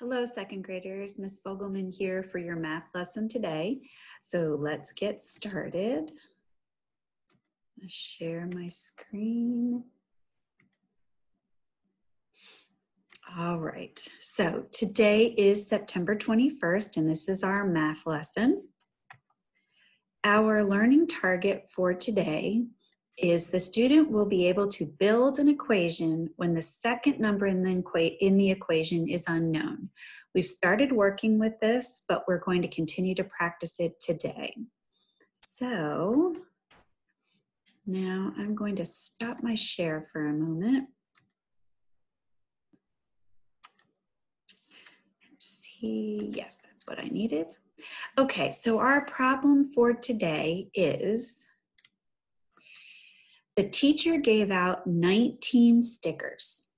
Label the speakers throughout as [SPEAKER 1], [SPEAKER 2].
[SPEAKER 1] Hello, second graders. Miss Fogleman here for your math lesson today. So let's get started. I'll share my screen. All right, so today is September 21st, and this is our math lesson. Our learning target for today is the student will be able to build an equation when the second number in the, in the equation is unknown. We've started working with this, but we're going to continue to practice it today. So now I'm going to stop my share for a moment. Let's see, yes, that's what I needed. Okay, so our problem for today is the teacher gave out 19 stickers.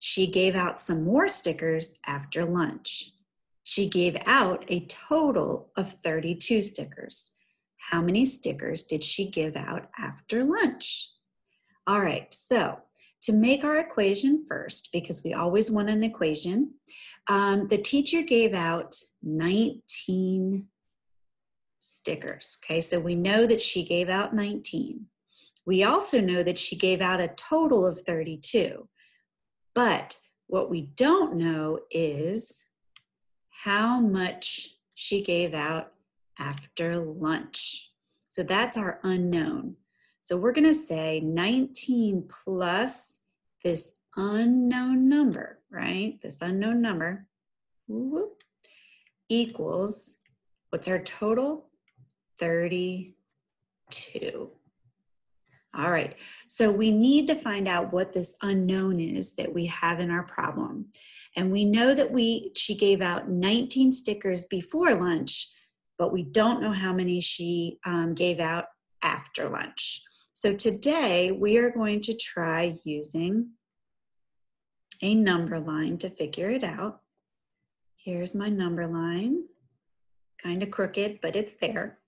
[SPEAKER 1] She gave out some more stickers after lunch. She gave out a total of 32 stickers. How many stickers did she give out after lunch? All right, so to make our equation first, because we always want an equation, um, the teacher gave out 19 stickers. Okay, so we know that she gave out 19. We also know that she gave out a total of 32. But what we don't know is how much she gave out after lunch. So that's our unknown. So we're going to say 19 plus this unknown number, right? This unknown number whoop, equals what's our total? 32. All right, so we need to find out what this unknown is that we have in our problem. And we know that we she gave out 19 stickers before lunch, but we don't know how many she um, gave out after lunch. So today we are going to try using a number line to figure it out. Here's my number line, kind of crooked, but it's there.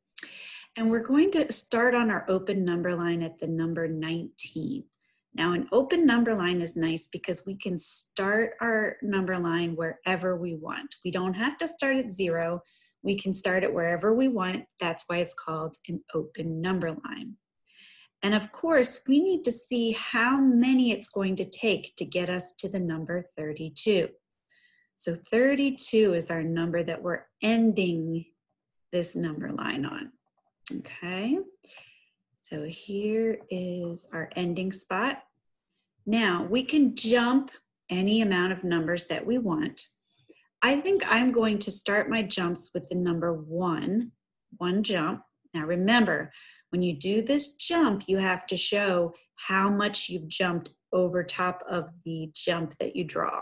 [SPEAKER 1] And we're going to start on our open number line at the number 19. Now an open number line is nice because we can start our number line wherever we want. We don't have to start at zero. We can start it wherever we want. That's why it's called an open number line. And of course, we need to see how many it's going to take to get us to the number 32. So 32 is our number that we're ending this number line on. Okay, so here is our ending spot. Now we can jump any amount of numbers that we want. I think I'm going to start my jumps with the number one, one jump. Now remember, when you do this jump, you have to show how much you've jumped over top of the jump that you draw.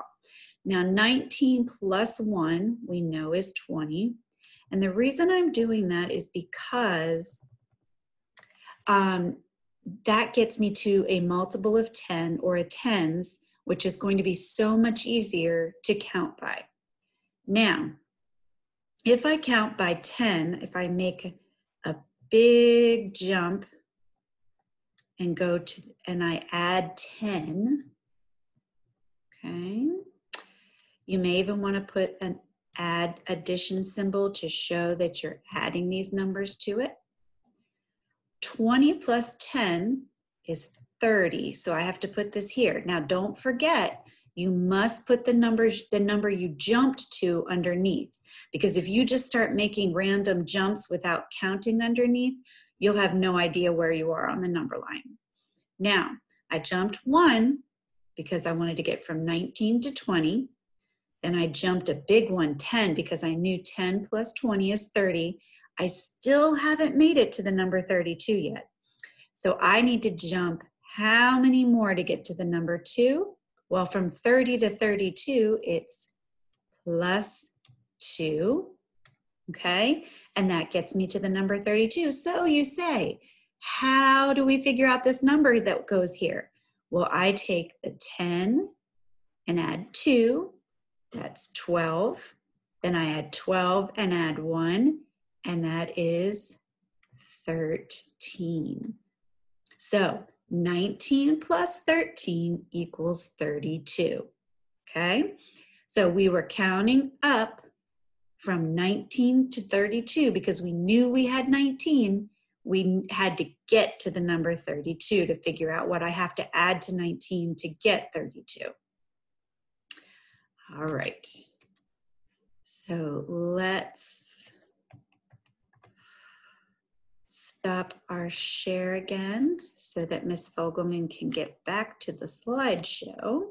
[SPEAKER 1] Now 19 plus one, we know is 20. And the reason I'm doing that is because um, that gets me to a multiple of 10 or a tens, which is going to be so much easier to count by. Now, if I count by 10, if I make a big jump and go to, and I add 10, okay, you may even want to put an add addition symbol to show that you're adding these numbers to it. 20 plus 10 is 30, so I have to put this here. Now don't forget, you must put the numbers, the number you jumped to underneath, because if you just start making random jumps without counting underneath, you'll have no idea where you are on the number line. Now, I jumped one because I wanted to get from 19 to 20. Then I jumped a big one, 10, because I knew 10 plus 20 is 30. I still haven't made it to the number 32 yet. So I need to jump how many more to get to the number two? Well, from 30 to 32, it's plus two, okay? And that gets me to the number 32. So you say, how do we figure out this number that goes here? Well, I take the 10 and add two, that's 12. Then I add 12 and add 1, and that is 13. So 19 plus 13 equals 32. Okay? So we were counting up from 19 to 32 because we knew we had 19. We had to get to the number 32 to figure out what I have to add to 19 to get 32. All right. So let's stop our share again so that Ms. Fogleman can get back to the slideshow.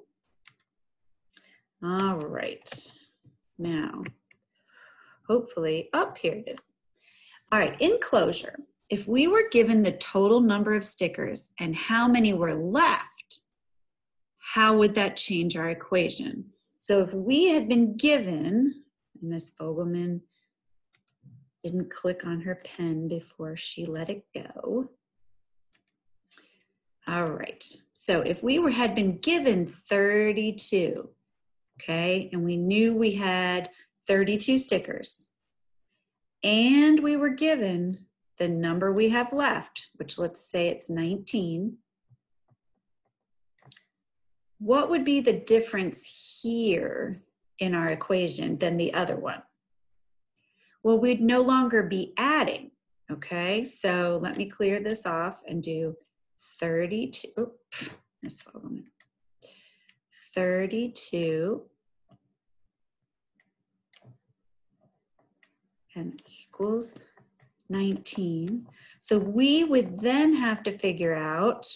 [SPEAKER 1] All right. Now, hopefully, up oh, here it is. All right, in closure, if we were given the total number of stickers and how many were left, how would that change our equation? So if we had been given, Miss Fogleman didn't click on her pen before she let it go. All right, so if we were, had been given 32, okay, and we knew we had 32 stickers, and we were given the number we have left, which let's say it's 19, what would be the difference here in our equation than the other one? Well, we'd no longer be adding, okay? So let me clear this off and do 32, oops, Fogleman. 32 and equals 19. So we would then have to figure out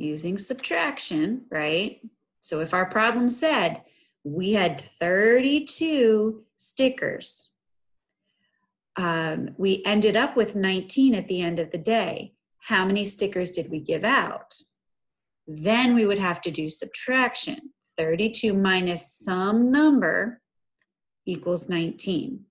[SPEAKER 1] using subtraction, right? So if our problem said we had 32 stickers, um, we ended up with 19 at the end of the day. How many stickers did we give out? Then we would have to do subtraction. 32 minus some number equals 19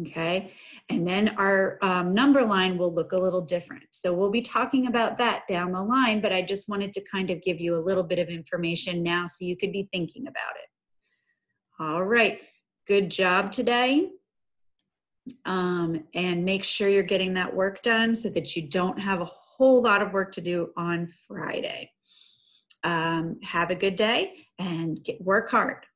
[SPEAKER 1] okay? And then our um, number line will look a little different. So we'll be talking about that down the line, but I just wanted to kind of give you a little bit of information now so you could be thinking about it. All right, good job today. Um, and make sure you're getting that work done so that you don't have a whole lot of work to do on Friday. Um, have a good day and get, work hard.